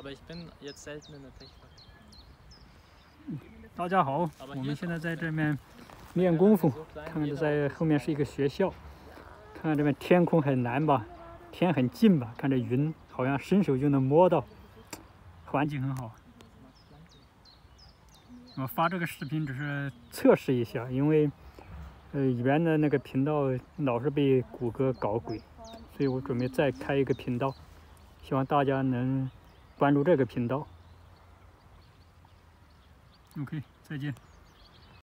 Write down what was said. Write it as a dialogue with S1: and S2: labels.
S1: Aber ich bin jetzt selten in der Technik.
S2: 大家好，我们现在在这边练功夫，看看在后面是一个学校，看看这边天空很蓝吧，天很近吧，看这云好像伸手就能摸到，环境很好。我发这个视频只是测试一下，因为呃原的那个频道老是被谷歌搞鬼，所以我准备再开一个频道，希望大家能关注这个频道。OK，再见。